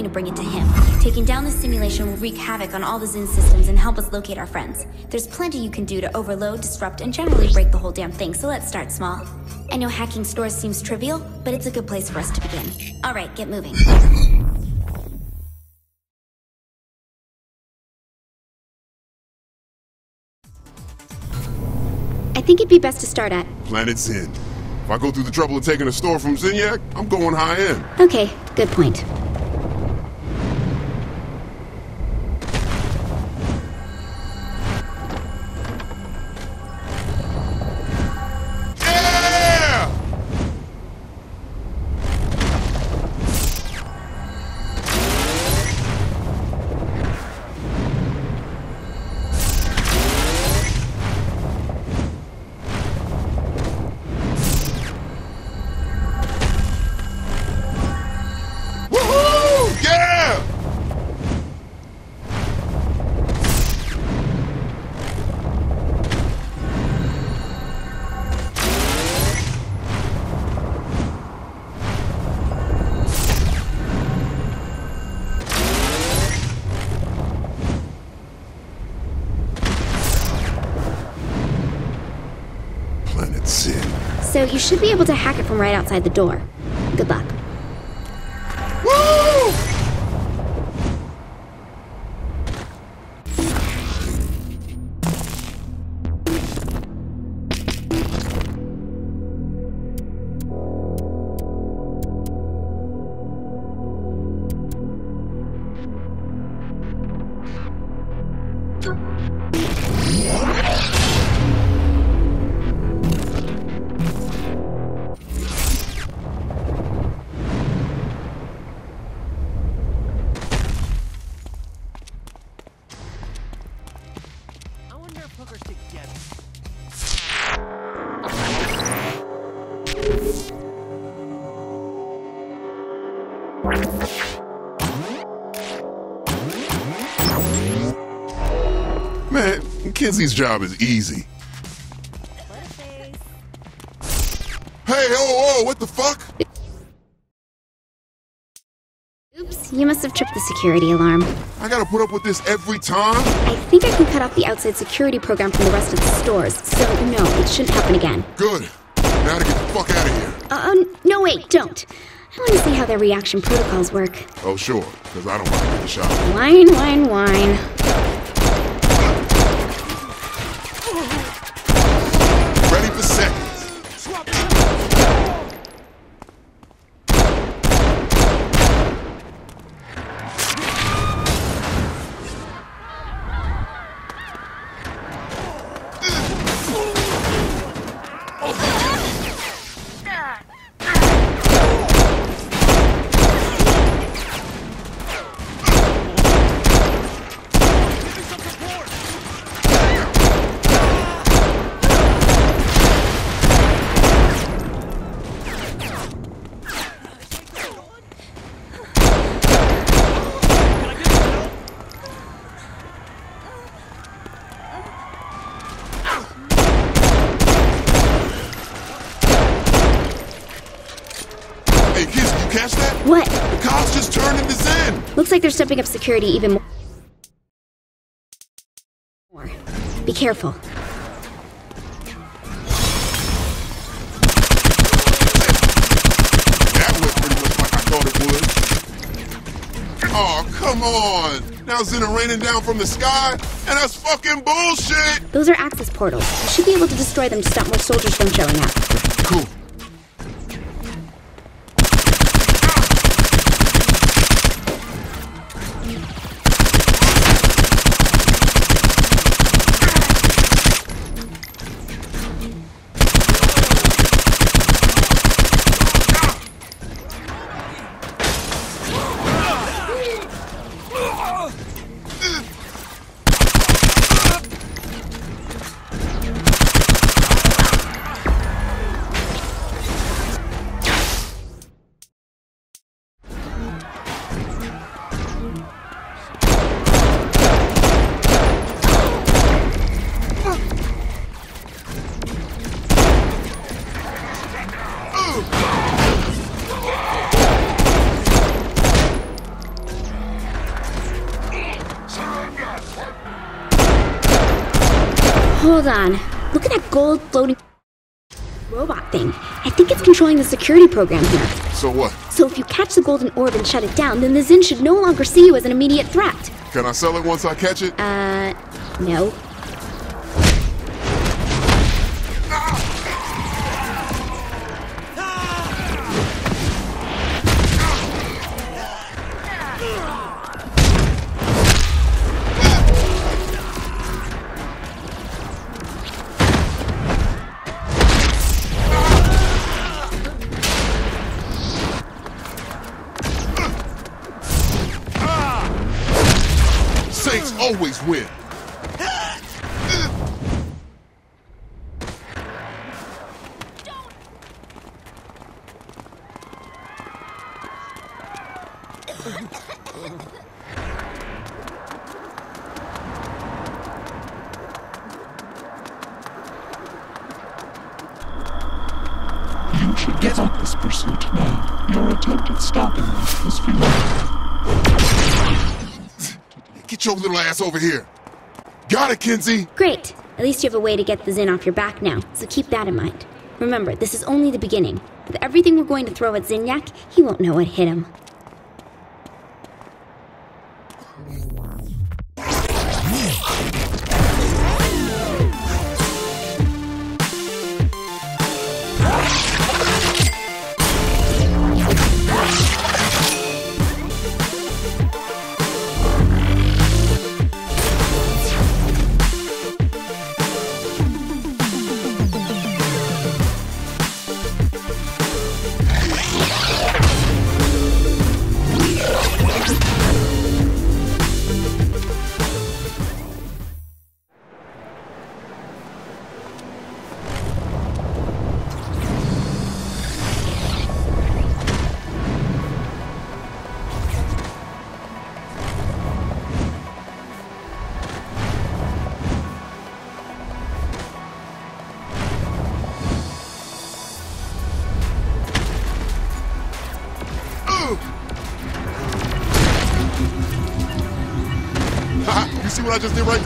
going to bring it to him. Taking down the simulation will wreak havoc on all the Zin systems and help us locate our friends. There's plenty you can do to overload, disrupt, and generally break the whole damn thing, so let's start small. I know hacking stores seems trivial, but it's a good place for us to begin. Alright, get moving. I think it'd be best to start at. Planet Zin. If I go through the trouble of taking a store from Zinyak, I'm going high end. Okay, good point. Should be able to hack it from right outside the door. Man, job is easy. Hey, oh, oh, what the fuck? Oops, you must have tripped the security alarm. I gotta put up with this every time? I think I can cut off the outside security program from the rest of the stores, so no, it shouldn't happen again. Good. Now to get the fuck out of here. Uh, oh, no, wait, don't. I want to see how their reaction protocols work. Oh, sure, because I don't want to get shot. Whine, whine, whine. Ready for seconds. Hey, kids, you catch that? What? The cops just turned into Zin. Looks like they're stepping up security even more. Be careful. That went pretty much like I thought it would. Oh, come on. Now Zin are raining down from the sky, and that's fucking bullshit. Those are access portals. You should be able to destroy them to stop more soldiers from showing up. Cool. On. Look at that gold floating robot thing. I think it's controlling the security program here. So what? So if you catch the golden orb and shut it down, then the Zin should no longer see you as an immediate threat. Can I sell it once I catch it? Uh, no. Always win. Ass over here. Got it, Kinzie. Great. At least you have a way to get the Zin off your back now, so keep that in mind. Remember, this is only the beginning. With everything we're going to throw at Zinyak, he won't know what hit him. Just did right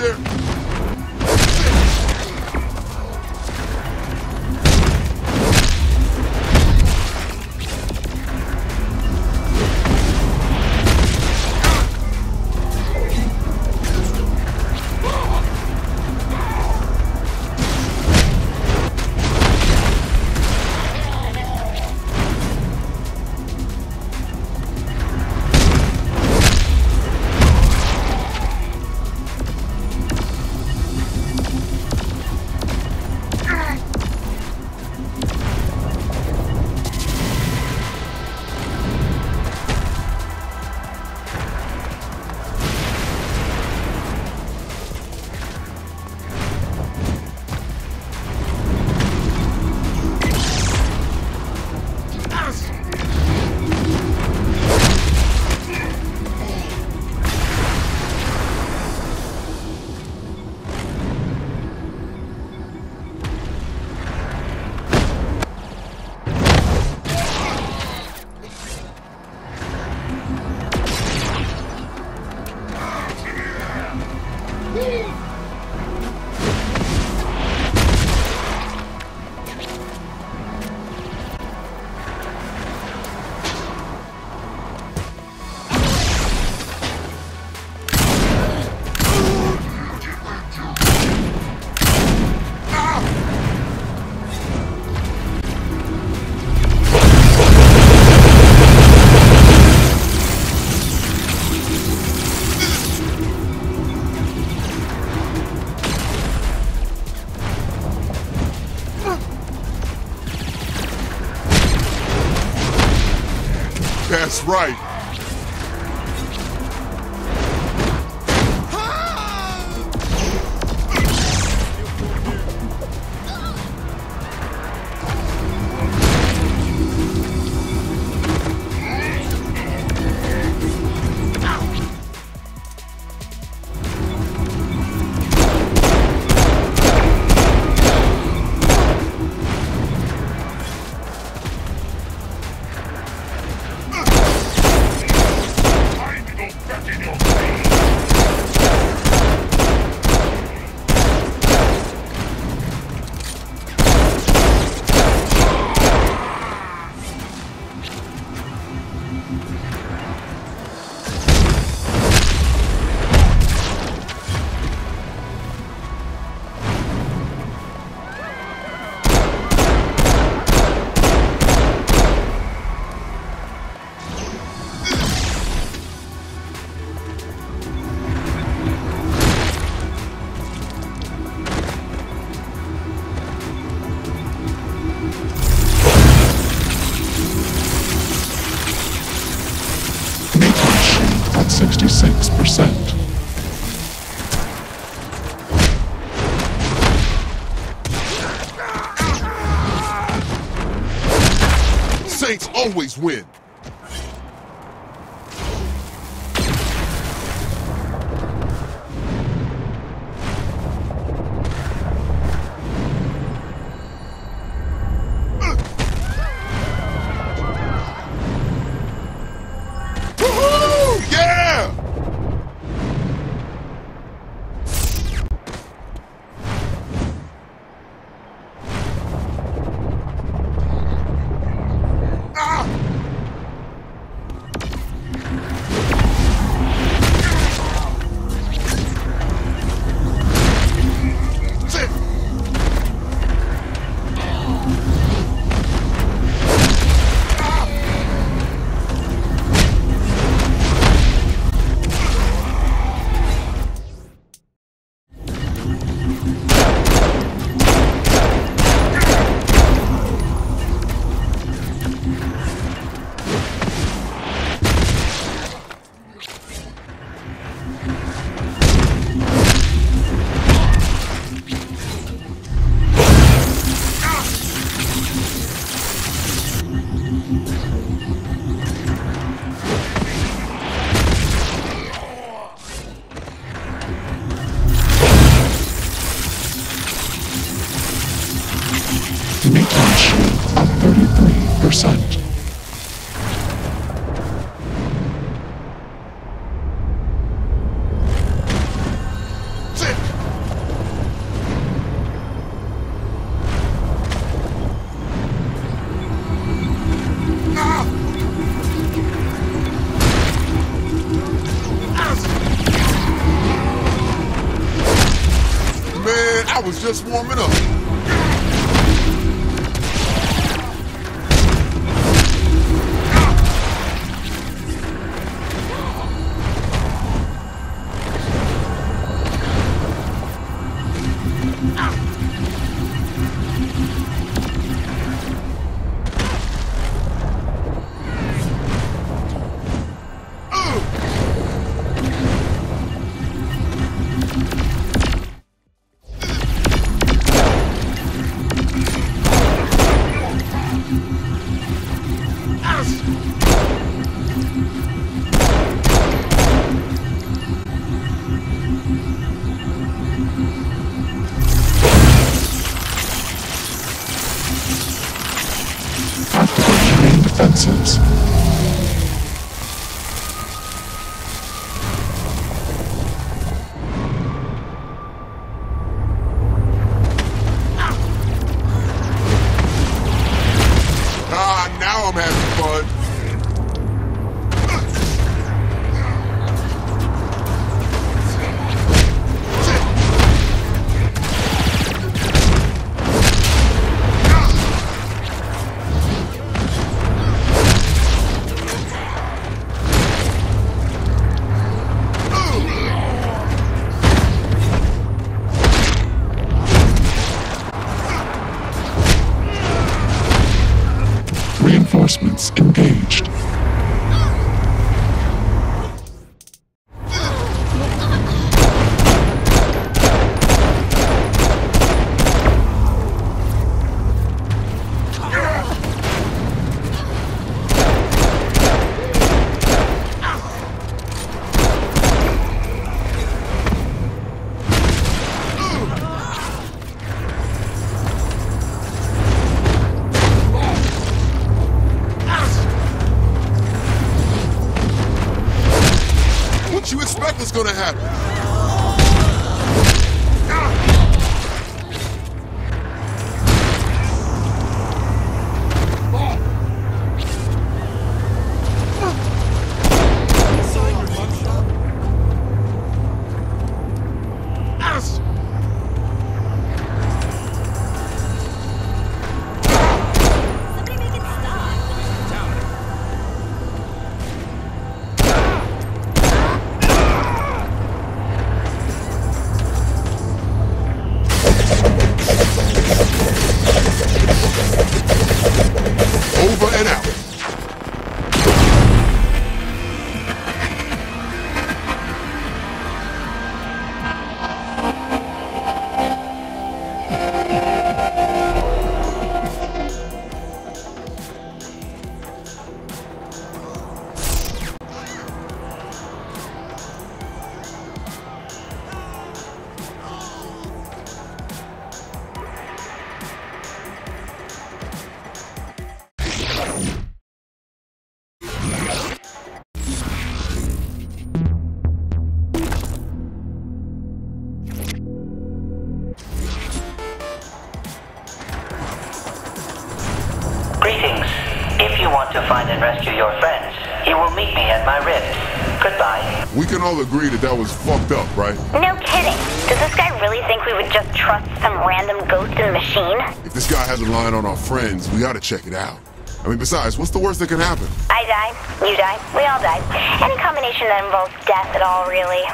That's right. Win. Just warming up. Activate your friends, you will meet me at my rift. Goodbye. We can all agree that that was fucked up, right? No kidding. Does this guy really think we would just trust some random ghost in the machine? If this guy has a line on our friends, we gotta check it out. I mean, besides, what's the worst that can happen? I die, you die, we all die. Any combination that involves death at all, really.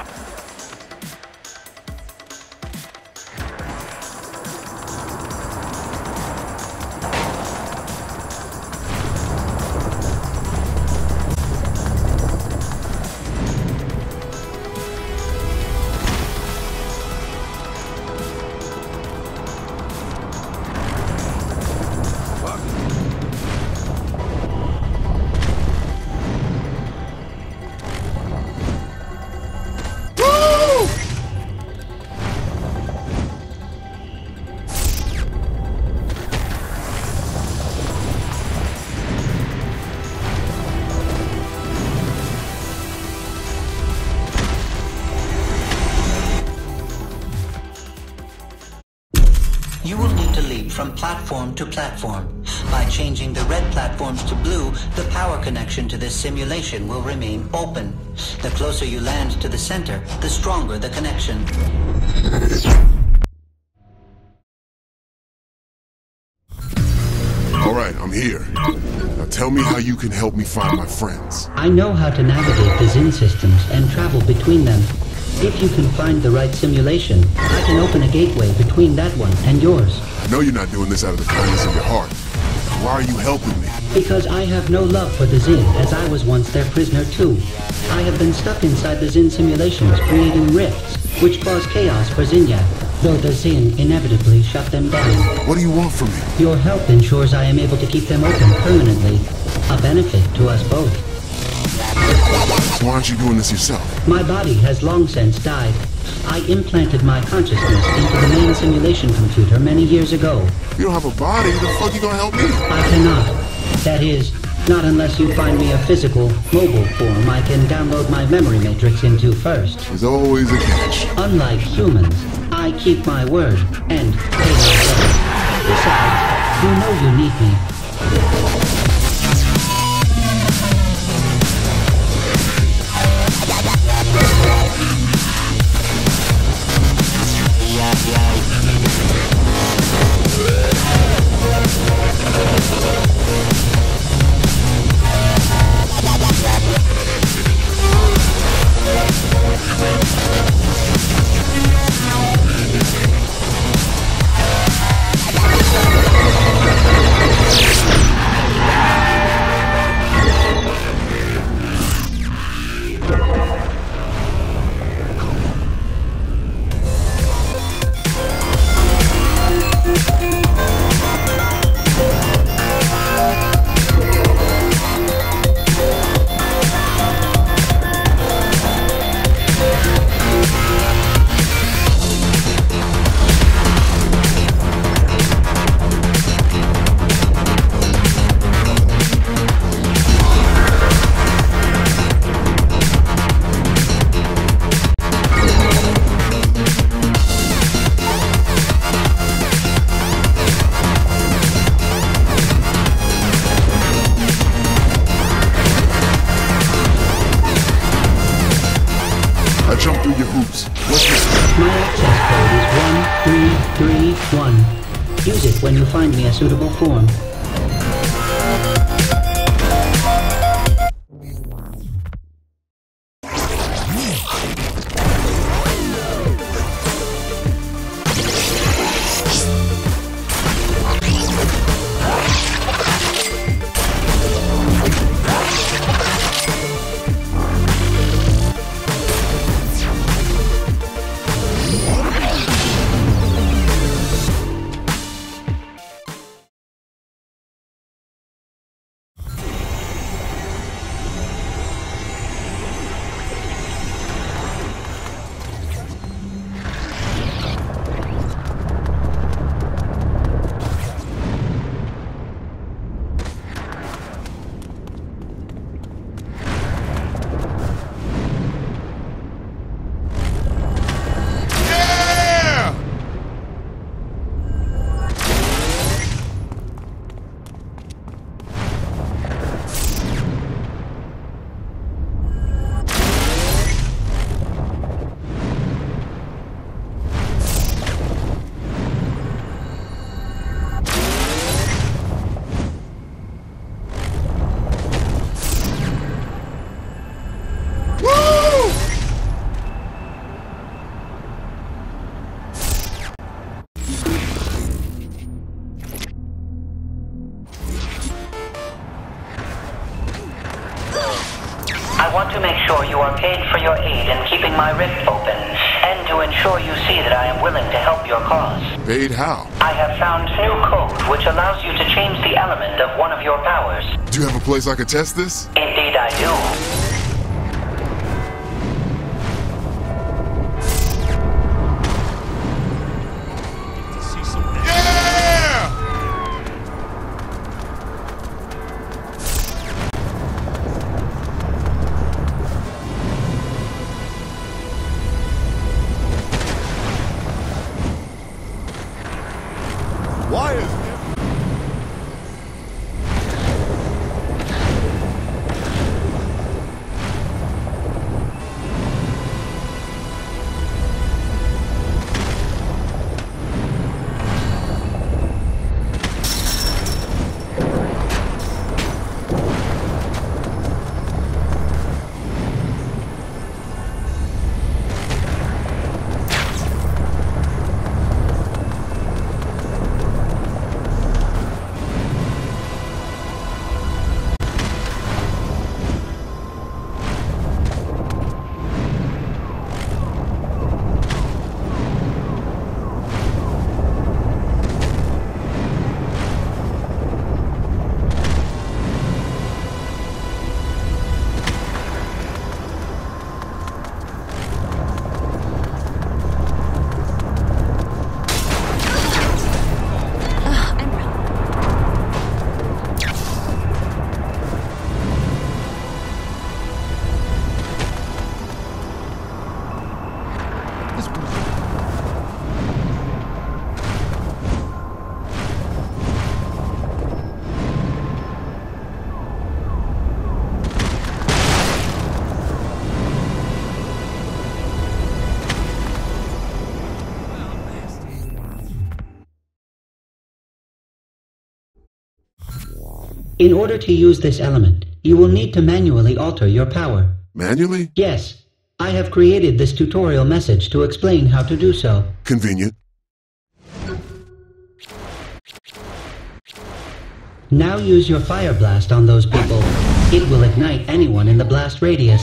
Platform to platform. By changing the red platforms to blue, the power connection to this simulation will remain open. The closer you land to the center, the stronger the connection. All right, I'm here. Now tell me how you can help me find my friends. I know how to navigate the Zin systems and travel between them. If you can find the right simulation, I can open a gateway between that one and yours. I know you're not doing this out of the kindness of your heart. Why are you helping me? Because I have no love for the Zin, as I was once their prisoner too. I have been stuck inside the Zin simulations, creating rifts, which cause chaos for Zinyak, though the Zin inevitably shut them down. What do you want from me? Your help ensures I am able to keep them open permanently, a benefit to us both. Why aren't you doing this yourself? My body has long since died. I implanted my consciousness into the main simulation computer many years ago. You don't have a body, the fuck you gonna help me? I cannot. That is, not unless you find me a physical, mobile form I can download my memory matrix into first. There's always a catch. Unlike humans, I keep my word and pay my bills. Besides, you know you need me. Paid how? I have found new code which allows you to change the element of one of your powers. Do you have a place I could test this? Indeed I do. Why In order to use this element, you will need to manually alter your power. Manually? Yes, I have created this tutorial message to explain how to do so. Convenient. Now use your fire blast on those people. It will ignite anyone in the blast radius.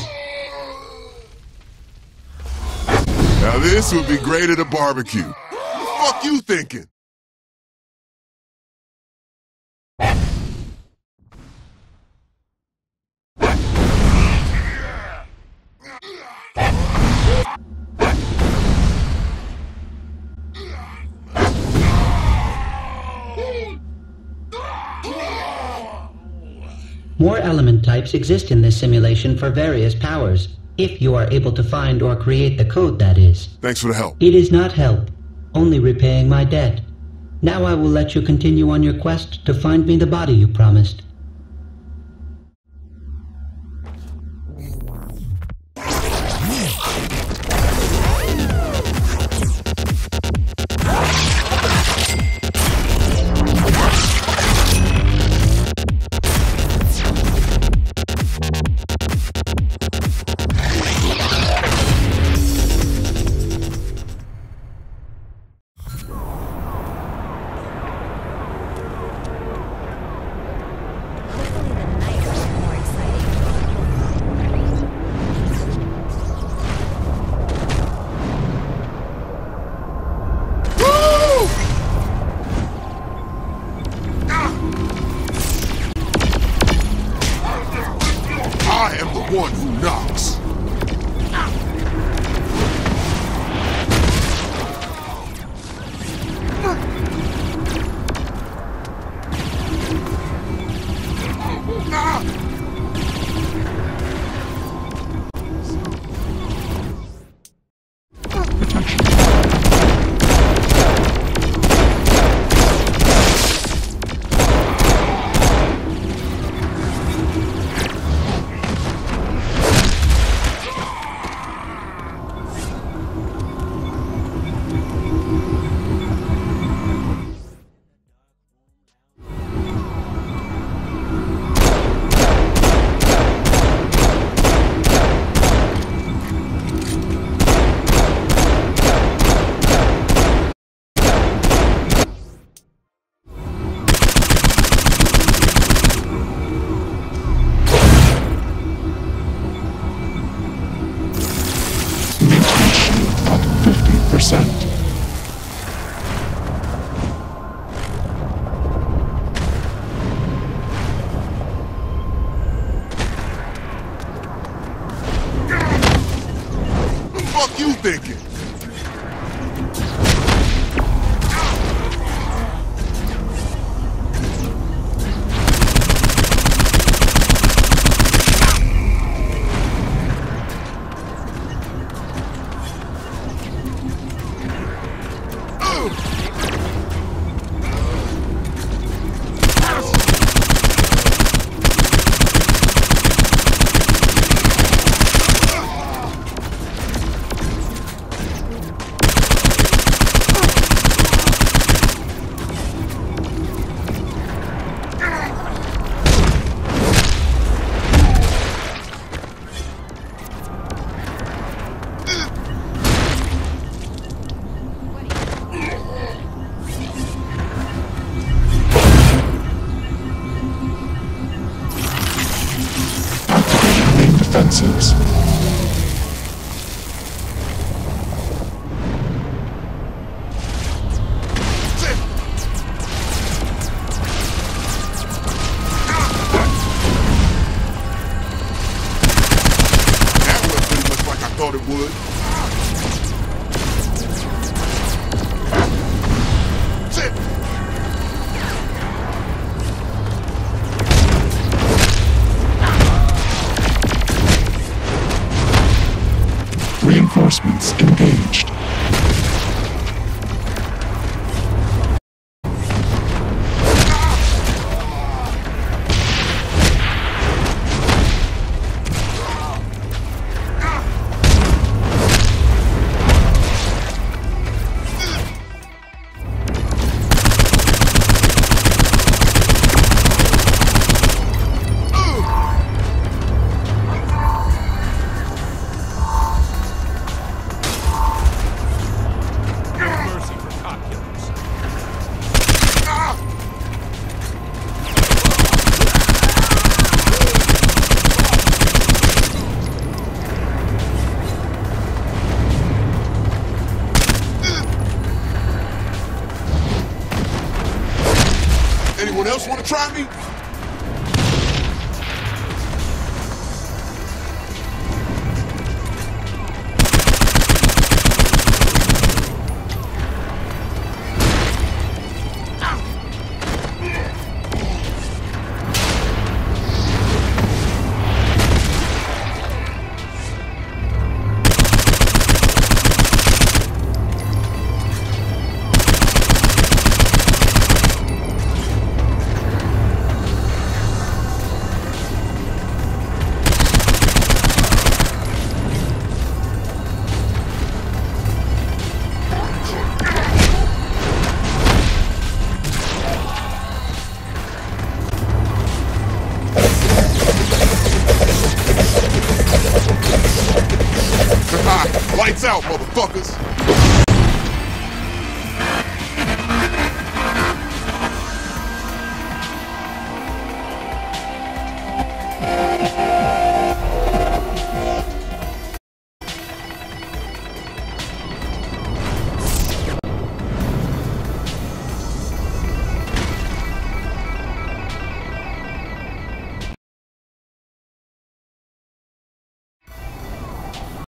Now this would be great at a barbecue. What the fuck you thinking? More element types exist in this simulation for various powers. If you are able to find or create the code, that is. Thanks for the help. It is not help, only repaying my debt. Now I will let you continue on your quest to find me the body you promised.